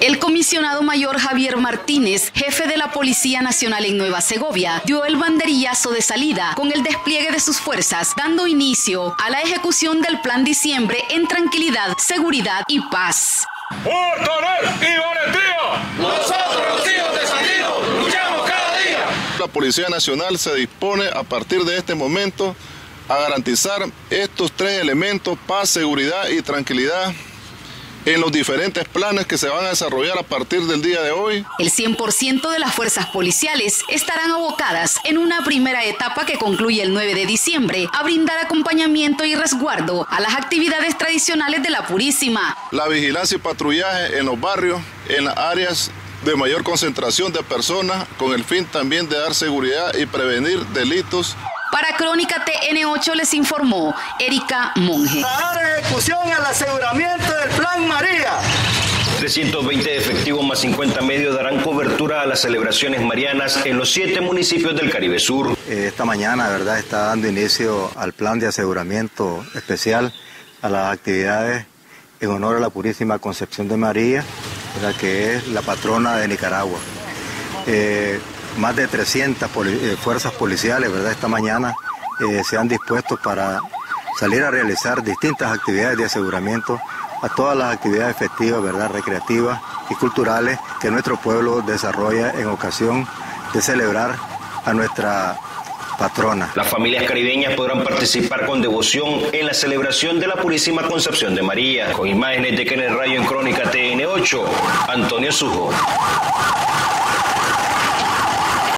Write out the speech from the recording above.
El comisionado mayor Javier Martínez, jefe de la Policía Nacional en Nueva Segovia, dio el banderillazo de salida con el despliegue de sus fuerzas, dando inicio a la ejecución del Plan Diciembre en tranquilidad, seguridad y paz. y Nosotros los hijos de Sandino luchamos cada día. La Policía Nacional se dispone a partir de este momento a garantizar estos tres elementos, paz, seguridad y tranquilidad en los diferentes planes que se van a desarrollar a partir del día de hoy. El 100% de las fuerzas policiales estarán abocadas en una primera etapa que concluye el 9 de diciembre a brindar acompañamiento y resguardo a las actividades tradicionales de la Purísima. La vigilancia y patrullaje en los barrios, en las áreas de mayor concentración de personas, con el fin también de dar seguridad y prevenir delitos para Crónica TN8 les informó Erika Monge. Dar ejecución al aseguramiento del Plan María. 320 efectivos más 50 medios darán cobertura a las celebraciones marianas en los siete municipios del Caribe Sur. Eh, esta mañana, verdad, está dando inicio al plan de aseguramiento especial a las actividades en honor a la Purísima Concepción de María, que es la patrona de Nicaragua. Eh, más de 300 eh, fuerzas policiales, ¿verdad? Esta mañana eh, se han dispuesto para salir a realizar distintas actividades de aseguramiento a todas las actividades festivas, ¿verdad? Recreativas y culturales que nuestro pueblo desarrolla en ocasión de celebrar a nuestra patrona. Las familias caribeñas podrán participar con devoción en la celebración de la Purísima Concepción de María. Con imágenes de Kenneth Rayo en Crónica TN8, Antonio Sujo.